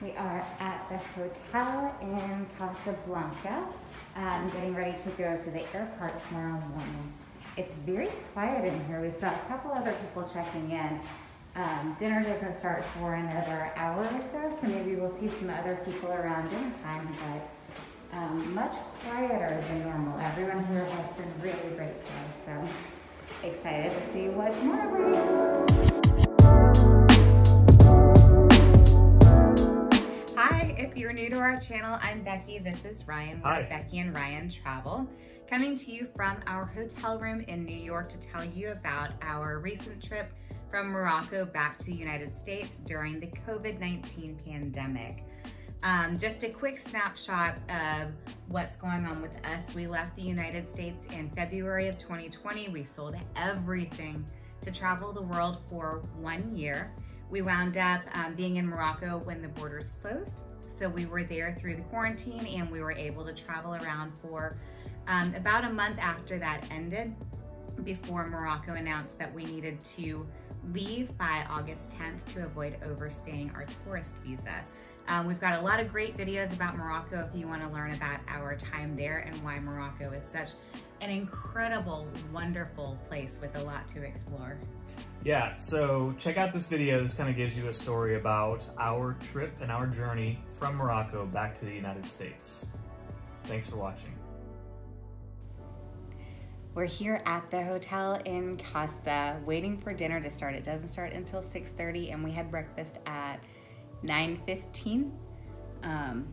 We are at the hotel in Casablanca. I'm getting ready to go to the airport tomorrow morning. It's very quiet in here. We saw a couple other people checking in. Um, dinner doesn't start for another hour or so, so maybe we'll see some other people around dinner time, but um, much quieter than normal. Everyone here has been really grateful, so excited to see what tomorrow brings. You're new to our channel, I'm Becky. This is Ryan. Hi. Becky and Ryan Travel, coming to you from our hotel room in New York to tell you about our recent trip from Morocco back to the United States during the COVID-19 pandemic. Um, just a quick snapshot of what's going on with us. We left the United States in February of 2020. We sold everything to travel the world for one year. We wound up um, being in Morocco when the borders closed. So we were there through the quarantine and we were able to travel around for um, about a month after that ended before Morocco announced that we needed to leave by August 10th to avoid overstaying our tourist visa. Um, we've got a lot of great videos about Morocco if you want to learn about our time there and why Morocco is such an incredible, wonderful place with a lot to explore. Yeah, so check out this video. This kind of gives you a story about our trip and our journey from Morocco back to the United States. Thanks for watching. We're here at the hotel in Casa waiting for dinner to start. It doesn't start until 6.30 and we had breakfast at 9.15. Um,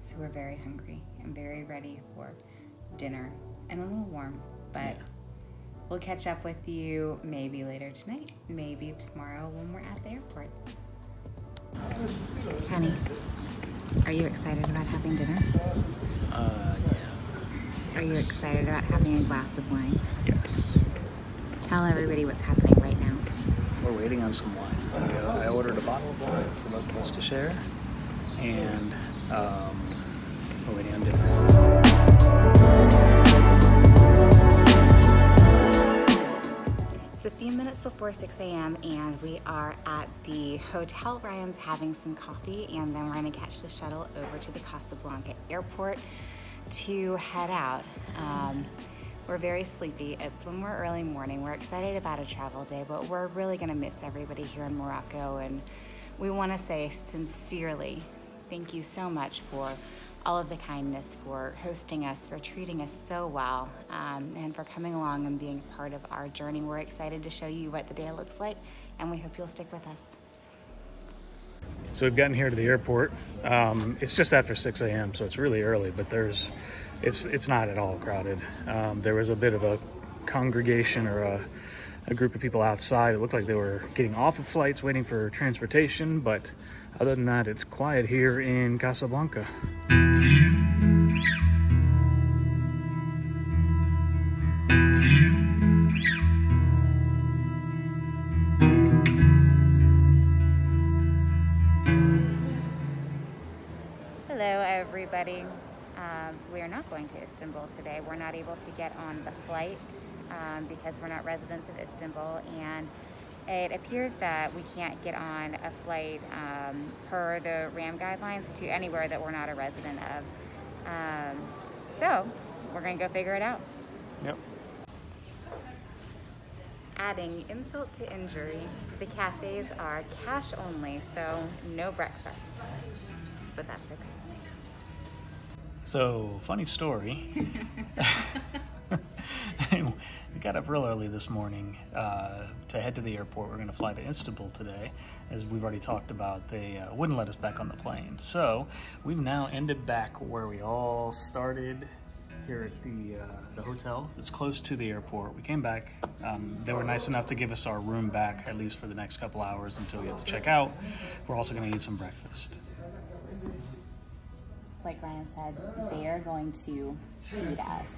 so we're very hungry and very ready for dinner and a little warm, but Yeah. We'll catch up with you maybe later tonight, maybe tomorrow when we're at the airport. Honey, are you excited about having dinner? Uh, yeah. Are you excited about having a glass of wine? Yes. Tell everybody what's happening right now. We're waiting on some wine. I ordered a bottle of wine for both of us to share, and um, we're waiting on dinner. It's a few minutes before 6 a.m. and we are at the hotel. Ryan's having some coffee and then we're gonna catch the shuttle over to the Casablanca airport to head out. Um, we're very sleepy. It's when we're early morning. We're excited about a travel day, but we're really gonna miss everybody here in Morocco and we wanna say sincerely, thank you so much for all of the kindness, for hosting us, for treating us so well, um, and for coming along and being part of our journey. We're excited to show you what the day looks like, and we hope you'll stick with us. So we've gotten here to the airport. Um, it's just after 6 a.m., so it's really early, but there's, it's it's not at all crowded. Um, there was a bit of a congregation or a, a group of people outside. It looked like they were getting off of flights, waiting for transportation, but other than that, it's quiet here in Casablanca. Hello, everybody. Um, so we are not going to Istanbul today. We're not able to get on the flight um, because we're not residents of Istanbul, and it appears that we can't get on a flight um, per the RAM guidelines to anywhere that we're not a resident of. Um, so we're going to go figure it out. Yep. Adding insult to injury, the cafes are cash only, so no breakfast. But that's okay. So, funny story. got up real early this morning uh, to head to the airport. We're going to fly to Istanbul today. As we've already talked about, they uh, wouldn't let us back on the plane. So, we've now ended back where we all started here at the, uh, the hotel. It's close to the airport. We came back. Um, they were nice enough to give us our room back, at least for the next couple hours until we have to check out. We're also going to eat some breakfast. Like Ryan said, they are going to feed us,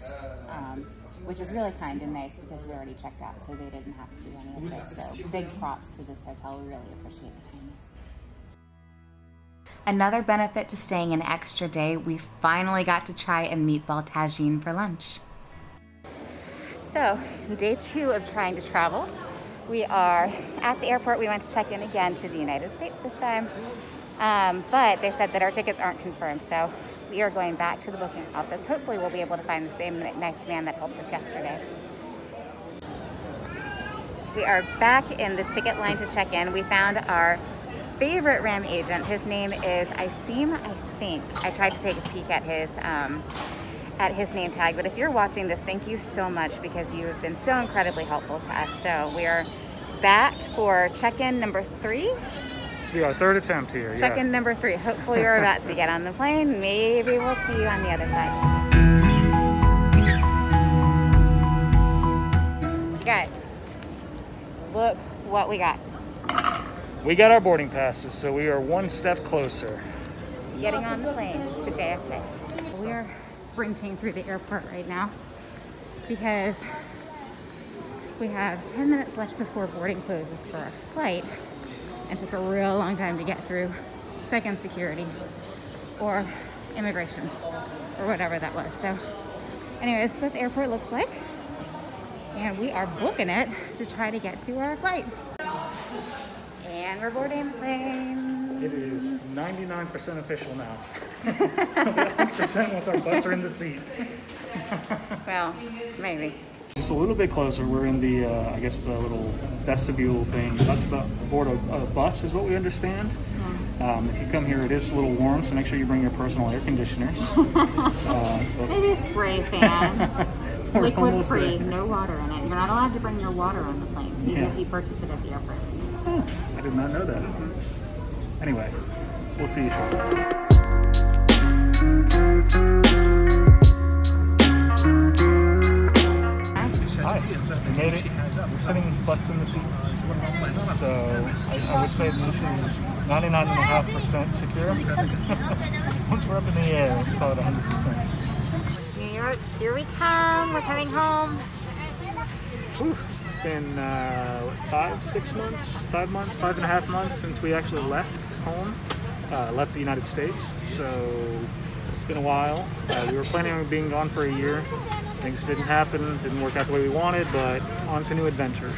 um, which is really kind and nice because we already checked out, so they didn't have to do any of this. So big props to this hotel. We really appreciate the kindness. Another benefit to staying an extra day, we finally got to try a meatball tagine for lunch. So, day two of trying to travel. We are at the airport. We went to check in again to the United States this time. Um, but they said that our tickets aren't confirmed. So we are going back to the booking office. Hopefully we'll be able to find the same nice man that helped us yesterday. We are back in the ticket line to check in. We found our favorite RAM agent. His name is Iseem, I think. I tried to take a peek at his um, at his name tag, but if you're watching this, thank you so much because you have been so incredibly helpful to us. So we are back for check-in number three. Will be our third attempt here. Check-in yeah. number three. Hopefully we're about to get on the plane. Maybe we'll see you on the other side. You guys, look what we got. We got our boarding passes, so we are one step closer. To getting on the plane to JFK. We are sprinting through the airport right now because we have 10 minutes left before boarding closes for our flight and took a real long time to get through second security or immigration or whatever that was. So anyway, this is what the airport looks like and we are booking it to try to get to our flight. And we're boarding the plane. It is 99% official now. 100% once our butts are in the seat. well, maybe. A little bit closer. We're in the, uh, I guess, the little vestibule thing. That's About to board a, a bus, is what we understand. Mm-hmm. Um, if you come here, it is a little warm, so make sure you bring your personal air conditioners. uh, Maybe a spray fan. Liquid free, no water in it. You're not allowed to bring your water on the plane, even yeah. if you purchase it at the airport. I did not know that. Mm -hmm. Anyway, we'll see you shortly. We made it. We're sitting butts in the seat. So I, I would say this is 99.5% secure. Once we're up in the air, it's about 100%. New York. Here we come. We're coming home. Whew. It's been uh, what, five, six months, five months, five and a half months since we actually left home, uh, left the United States. So it's been a while. Uh, we were planning on being gone for a year. Things didn't happen, didn't work out the way we wanted, but on to new adventures.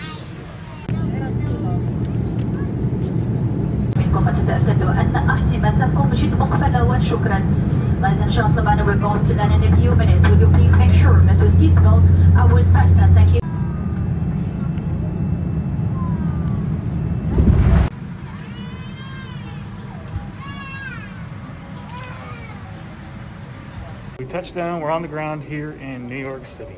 Ladies and gentlemen, we're going to land in a few minutes. Will you please make sure seatbelt well fastened? Thank you. We touched down, we're on the ground here in New York City.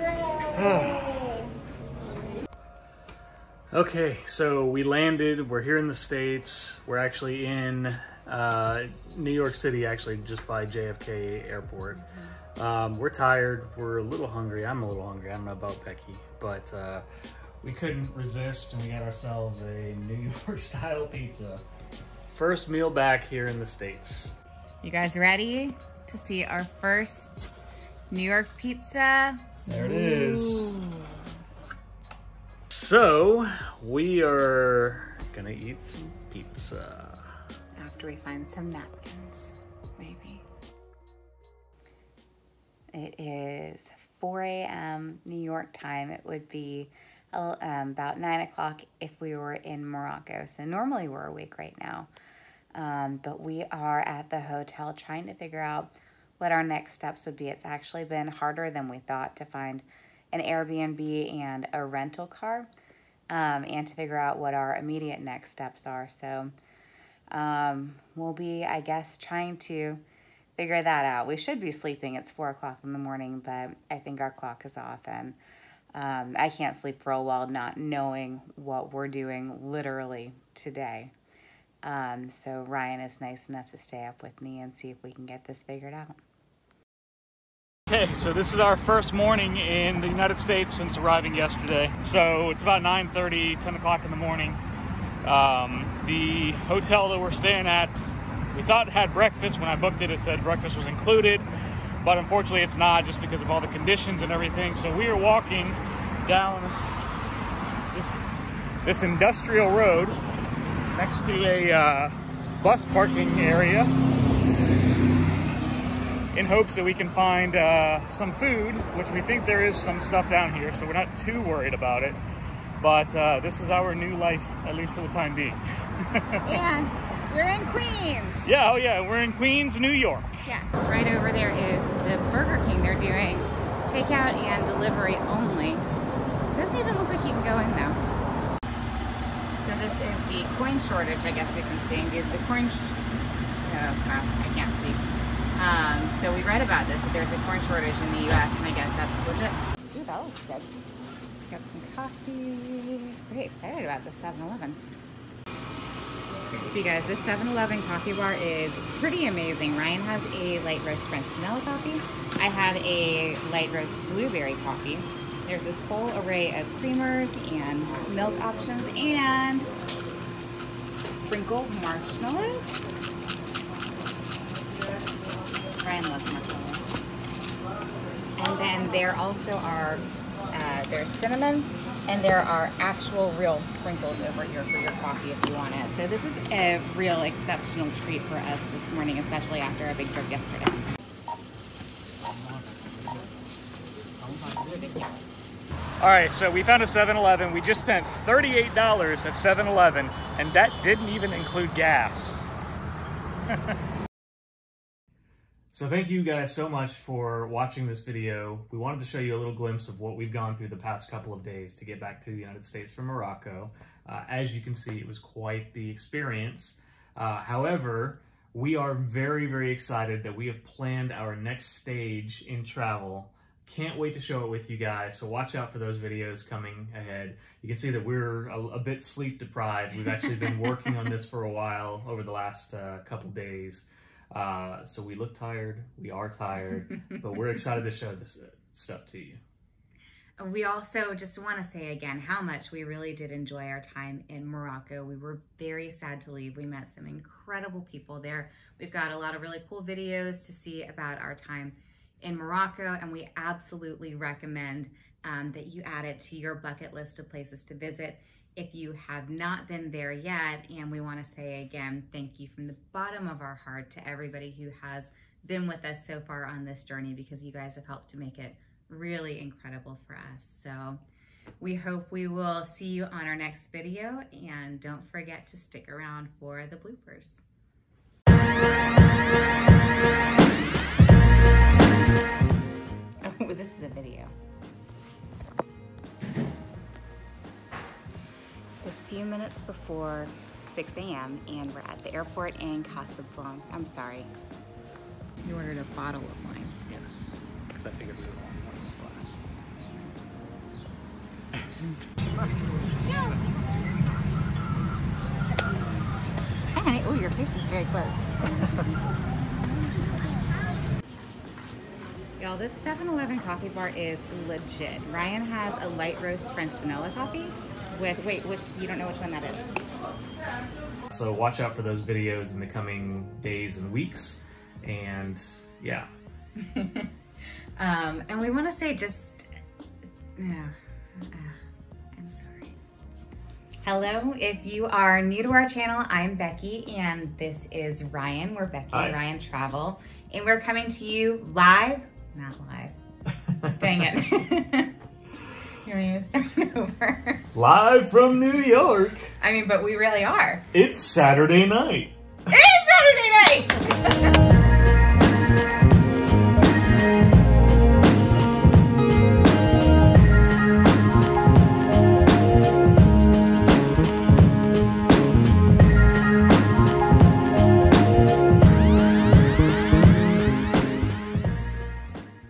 okay, so we landed, we're here in the States, we're actually in uh, New York City, actually, just by JFK Airport. Um, we're tired. We're a little hungry. I'm a little hungry. I don't know about Becky, but uh, we couldn't resist, and we got ourselves a New York style pizza. First meal back here in the States. You guys ready to see our first New York pizza? There it is. Ooh. So, we are gonna eat some pizza after we find some napkins, maybe. It is 4 a.m. New York time. It would be um, about 9 o'clock if we were in Morocco. So normally we're awake right now. Um, but we are at the hotel trying to figure out what our next steps would be. It's actually been harder than we thought to find an Airbnb and a rental car um, and to figure out what our immediate next steps are. So um, we'll be, I guess, trying to figure that out. We should be sleeping. It's four o'clock in the morning, but I think our clock is off and um, I can't sleep for a while not knowing what we're doing literally today. Um, so Ryan is nice enough to stay up with me and see if we can get this figured out. Okay, so this is our first morning in the United States since arriving yesterday. So it's about 9.30, 10 o'clock in the morning. Um, the hotel that we're staying at, we thought had breakfast. When I booked it, it said breakfast was included, but unfortunately it's not just because of all the conditions and everything. So we are walking down this, this industrial road next to a uh, bus parking area in hopes that we can find uh, some food, which we think there is some stuff down here, so we're not too worried about it. But uh, this is our new life, at least for the time being. yeah. We're in Queens. Yeah, oh yeah, we're in Queens, New York. Yeah, right over there is the Burger King. They're doing takeout and delivery only. Doesn't even look like you can go in though. So this is the coin shortage, I guess we've been seeing. The, the coin, oh, wow, I can't speak. Um, so we read about this, that there's a corn shortage in the U.S., and I guess that's legit. Ooh, that looks good. Got some coffee. Pretty excited about this 7-Eleven. See guys, this 7-Eleven coffee bar is pretty amazing. Ryan has a light roast French vanilla coffee. I have a light roast blueberry coffee. There's this whole array of creamers and milk options and sprinkled marshmallows. Ryan loves marshmallows. And then there also are, uh, there's cinnamon and there are actual real sprinkles over here for your coffee if you want it. So this is a real exceptional treat for us this morning, especially after our big trip yesterday. All right, so we found a 7-Eleven. We just spent $38 at 7-Eleven, and that didn't even include gas. so thank you guys so much for watching this video. We wanted to show you a little glimpse of what we've gone through the past couple of days to get back to the United States from Morocco. Uh, as you can see, it was quite the experience. Uh, however, we are very, very excited that we have planned our next stage in travel can't wait to show it with you guys. So watch out for those videos coming ahead. You can see that we're a, a bit sleep deprived. We've actually been working on this for a while over the last uh, couple days. Uh, so we look tired. We are tired, but we're excited to show this uh, stuff to you. We also just want to say again how much we really did enjoy our time in Morocco. We were very sad to leave. We met some incredible people there. We've got a lot of really cool videos to see about our time in Morocco, and we absolutely recommend um, that you add it to your bucket list of places to visit if you have not been there yet. And we want to say again, thank you from the bottom of our heart to everybody who has been with us so far on this journey because you guys have helped to make it really incredible for us. So we hope we will see you on our next video and don't forget to stick around for the bloopers. This is a video. It's a few minutes before 6 a.m. and we're at the airport in Casablanca. I'm sorry. You ordered a bottle of wine. Yes, because I figured we would want one more glass. Hi, honey. Oh, your face is very close. Y'all, this 7-Eleven coffee bar is legit. Ryan has a light roast French vanilla coffee with, wait, which, you don't know which one that is. So watch out for those videos in the coming days and weeks. And yeah. um, and we want to say just, no, uh, I'm sorry. Hello, if you are new to our channel, I'm Becky and this is Ryan. We're Becky Hi. Ryan Travel and we're coming to you live not live. Dang it. you want me to start over? Live from New York. I mean, but we really are. It's Saturday night. It is Saturday night!